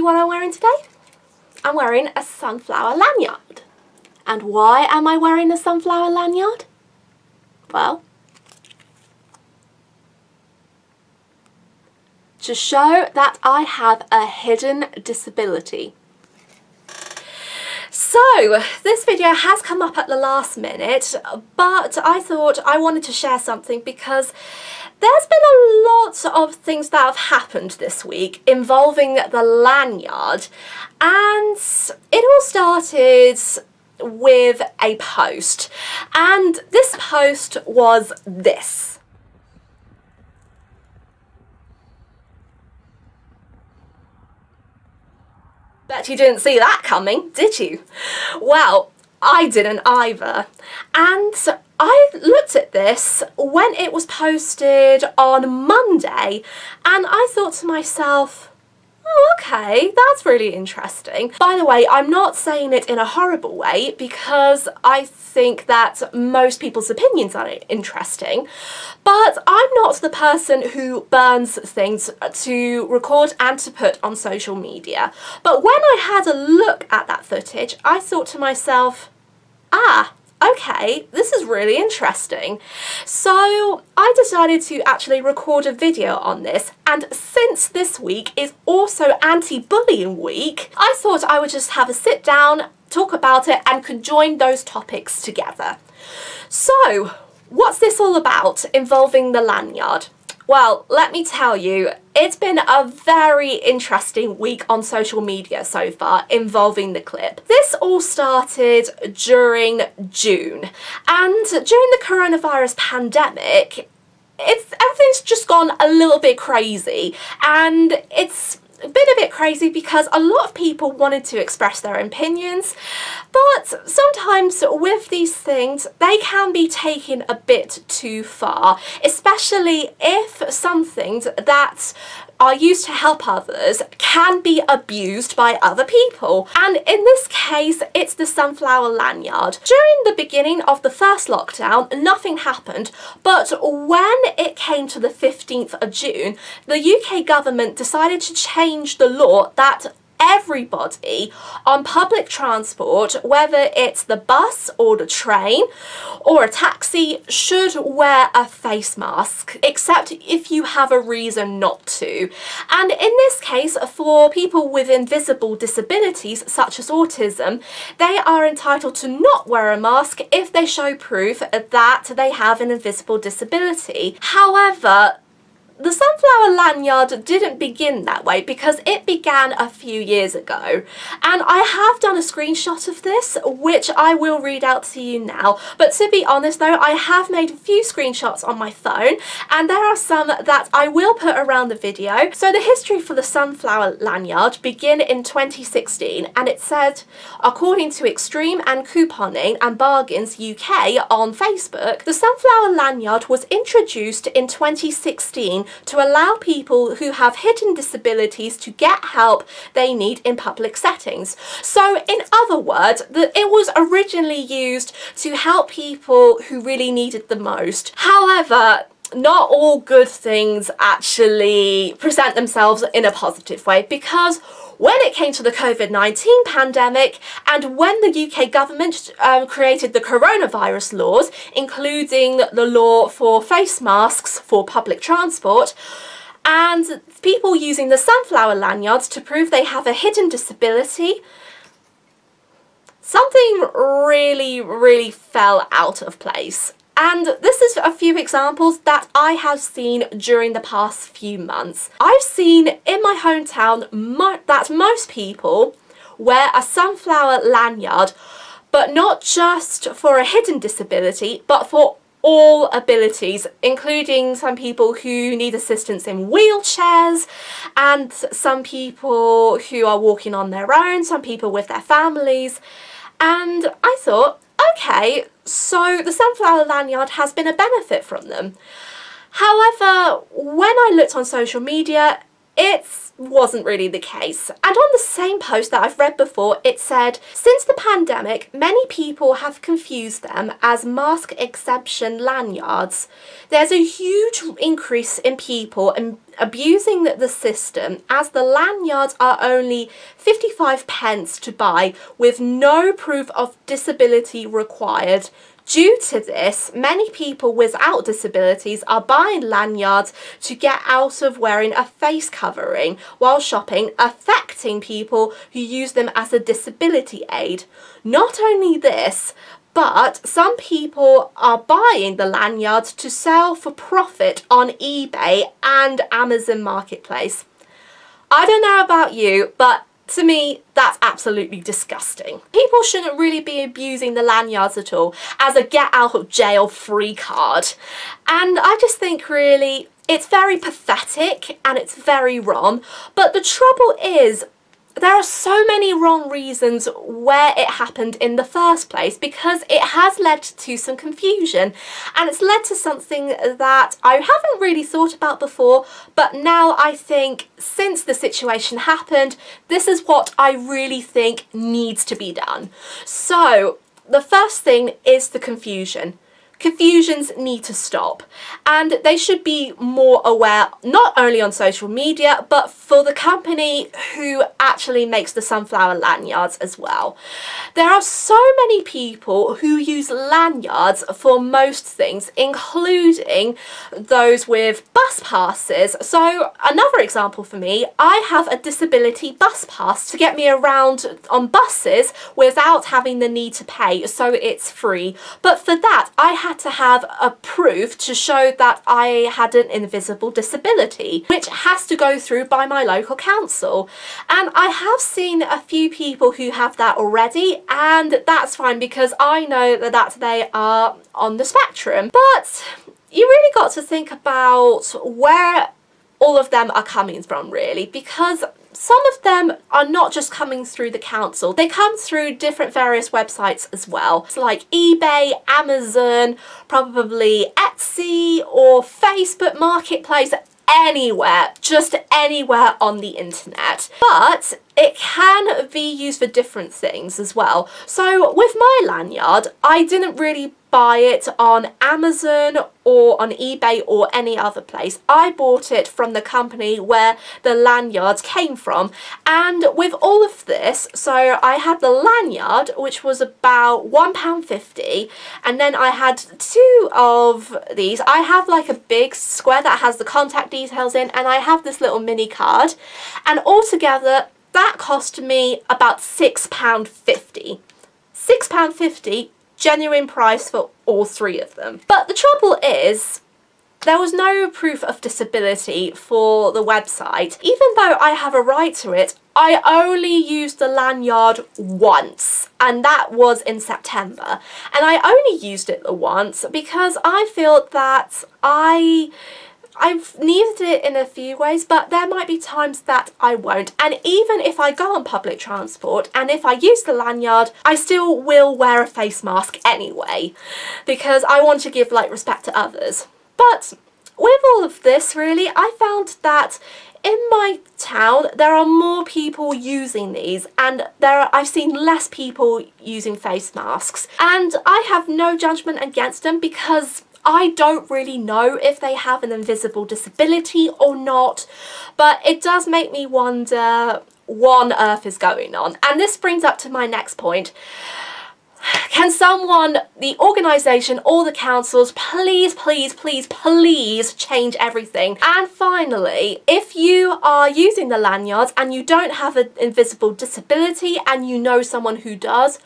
see what I'm wearing today? I'm wearing a sunflower lanyard. And why am I wearing a sunflower lanyard? Well, to show that I have a hidden disability. So, this video has come up at the last minute, but I thought I wanted to share something because there's been a lot of things that have happened this week involving the lanyard, and it all started with a post, and this post was this. Bet you didn't see that coming, did you? Well, I didn't either. And I looked at this when it was posted on Monday and I thought to myself, Oh, okay, that's really interesting. By the way, I'm not saying it in a horrible way because I think that most people's opinions are interesting, but I'm not the person who burns things to record and to put on social media. But when I had a look at that footage, I thought to myself, ah, okay, this is really interesting. So I decided to actually record a video on this and since this week is also anti-bullying week, I thought I would just have a sit down, talk about it and conjoin those topics together. So what's this all about involving the lanyard? Well, let me tell you, it's been a very interesting week on social media so far involving the clip. This all started during June and during the coronavirus pandemic, it's everything's just gone a little bit crazy and it's been a bit crazy because a lot of people wanted to express their opinions but sometimes with these things they can be taken a bit too far especially if something that are used to help others can be abused by other people. And in this case, it's the sunflower lanyard. During the beginning of the first lockdown, nothing happened, but when it came to the 15th of June, the UK government decided to change the law that everybody on public transport, whether it's the bus or the train or a taxi, should wear a face mask, except if you have a reason not to. And in this case, for people with invisible disabilities, such as autism, they are entitled to not wear a mask if they show proof that they have an invisible disability. However, the sunflower lanyard didn't begin that way because it began a few years ago and I have done a screenshot of this which I will read out to you now but to be honest though I have made a few screenshots on my phone and there are some that I will put around the video. So the history for the sunflower lanyard begin in 2016 and it said according to Extreme and Couponing and Bargains UK on Facebook the sunflower lanyard was introduced in 2016 to allow people who have hidden disabilities to get help they need in public settings. So in other words, it was originally used to help people who really needed the most. However, not all good things actually present themselves in a positive way because when it came to the COVID-19 pandemic and when the UK government um, created the coronavirus laws, including the law for face masks for public transport, and people using the sunflower lanyards to prove they have a hidden disability, something really, really fell out of place. And this is a few examples that I have seen during the past few months. I've seen in my hometown mo that most people wear a sunflower lanyard, but not just for a hidden disability, but for all abilities, including some people who need assistance in wheelchairs and some people who are walking on their own, some people with their families. And I thought, okay, so the sunflower lanyard has been a benefit from them. However, when I looked on social media, it's wasn't really the case. And on the same post that I've read before, it said, since the pandemic, many people have confused them as mask exemption lanyards. There's a huge increase in people abusing the system as the lanyards are only 55 pence to buy with no proof of disability required Due to this, many people without disabilities are buying lanyards to get out of wearing a face covering while shopping, affecting people who use them as a disability aid. Not only this, but some people are buying the lanyards to sell for profit on eBay and Amazon Marketplace. I don't know about you, but to me, that's absolutely disgusting. People shouldn't really be abusing the lanyards at all as a get out of jail free card. And I just think really it's very pathetic and it's very wrong. But the trouble is there are so many wrong reasons where it happened in the first place because it has led to some confusion and it's led to something that I haven't really thought about before but now I think since the situation happened this is what I really think needs to be done. So the first thing is the confusion. Confusions need to stop and they should be more aware not only on social media but for the company who actually makes the sunflower lanyards as well. There are so many people who use lanyards for most things including those with bus passes. So another example for me, I have a disability bus pass to get me around on buses without having the need to pay so it's free but for that I have had to have a proof to show that I had an invisible disability, which has to go through by my local council. And I have seen a few people who have that already, and that's fine because I know that, that they are on the spectrum. But you really got to think about where all of them are coming from really because some of them are not just coming through the council, they come through different various websites as well. It's like eBay, Amazon, probably Etsy or Facebook Marketplace, anywhere, just anywhere on the internet. But it can be used for different things as well. So with my lanyard, I didn't really buy it on Amazon or on eBay or any other place. I bought it from the company where the lanyards came from and with all of this so I had the lanyard which was about £1.50 and then I had two of these. I have like a big square that has the contact details in and I have this little mini card and altogether that cost me about £6.50. £6.50 genuine price for all three of them. But the trouble is, there was no proof of disability for the website. Even though I have a right to it, I only used the lanyard once and that was in September. And I only used it the once because I feel that I I've needed it in a few ways, but there might be times that I won't. And even if I go on public transport and if I use the lanyard, I still will wear a face mask anyway, because I want to give like respect to others. But with all of this really, I found that in my town there are more people using these and there are, I've seen less people using face masks and I have no judgment against them because I don't really know if they have an invisible disability or not, but it does make me wonder what on earth is going on. And this brings up to my next point. Can someone, the organisation or the councils, please, please, please, please change everything? And finally, if you are using the lanyards and you don't have an invisible disability and you know someone who does,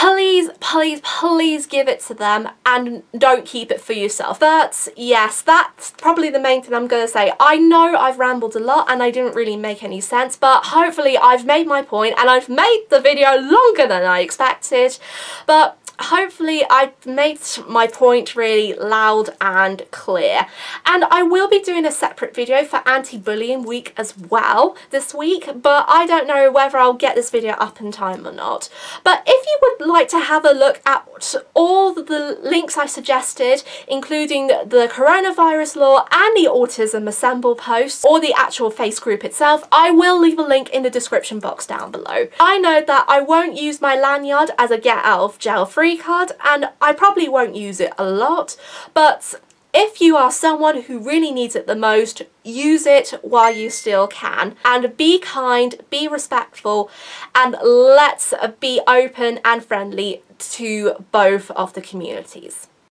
please, please, please give it to them and don't keep it for yourself. But yes, that's probably the main thing I'm going to say. I know I've rambled a lot and I didn't really make any sense, but hopefully I've made my point and I've made the video longer than I expected. But hopefully I've made my point really loud and clear. And I will be doing a separate video for anti-bullying week as well this week, but I don't know whether I'll get this video up in time or not. But if you would like to have a look at all the links I suggested, including the coronavirus law and the autism assemble post, or the actual face group itself, I will leave a link in the description box down below. I know that I won't use my lanyard as a get out of jail free card and I probably won't use it a lot, but if you are someone who really needs it the most, use it while you still can. And be kind, be respectful, and let's be open and friendly to both of the communities.